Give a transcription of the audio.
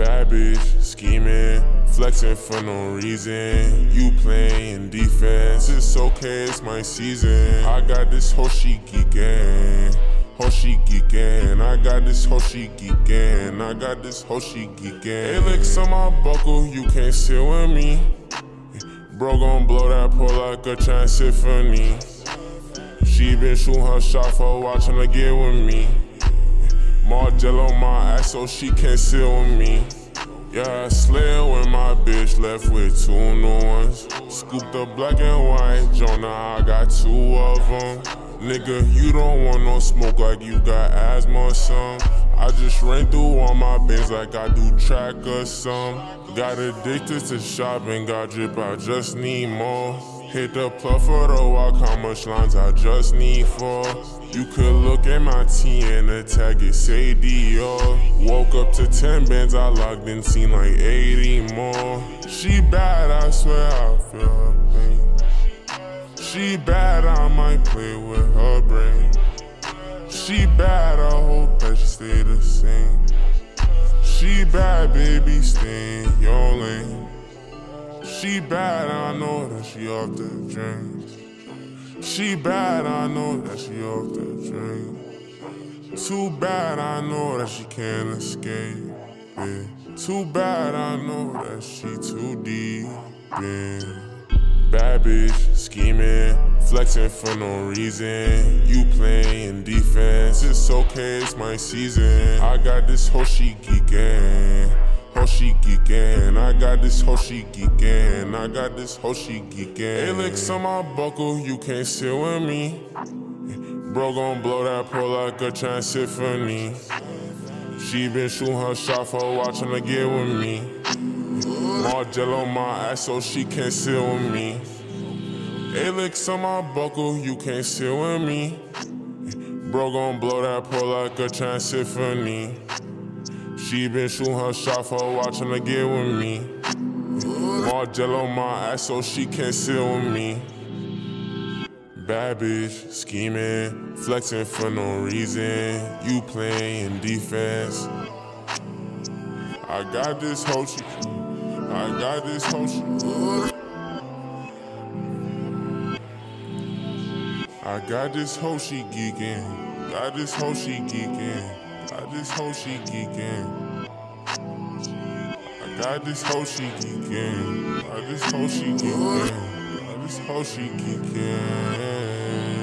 Bad bitch, scheming, flexing for no reason. You playing defense, it's okay, it's my season. I got this whole she geeking. Whole she geeking, I got this whole she geeking, I got this geeking. Hey, licks on my buckle, you can't sit with me. Bro gon' blow that pole like a TRANSYNPHONY. She been shooting her shot for while, tryna get with me. Moncler on my ass so she can't sit with me. Yeah, I slid when my bitch left with two new ones. Scooped the black and white, Jonah, I got two of them. Nigga, you don't want no smoke like you got asthma or some. I just ran through all my bins like I do track or some. Got addicted to shopping, got drip, I just need more. Hit the plug for the walk, how much lines I just need for. You could look at my T and the tag it say Dior. Woke up to 10 bands, I logged in, seen like 80 more. She bad, I swear I feel her pain. She bad, I might play with her brain. She bad, I hope that she stay the same. She bad, baby, stay in your lane. She bad, I know that she off the drain. She bad, I know that she off the drain. Too bad, I know that she can't escape it. Too bad, I know that she too deep in. Bad bitch, scheming, flexing for no reason. You playing defense, it's okay, it's my season. I got this whole she geeking. Whole she geeking, I got this whole she geeking, I got this whole she geeking. Alex on my buckle, you can't sit with me. Bro gon' blow that pole like a TRANSYNPHONY. She been shooting her shot for while, tryna get with me. Moncler on my ass so she can't sit with me. Alex on my buckle, you can't sit with me. Bro gon' blow that pole like a TRANSYNPHONY. She been shooting her shot for while, tryna get with me. Moncler on my ass so she can't sit with me. Bad bitch, scheming, flexing for no reason. You playing defense. I got this whole shit. I got this whole shit. I got this whole she geeking. Got this whole she geeking. Got just hope she geeking. I got this whole she geeking. I just hope she geeking. I just hope she geeking.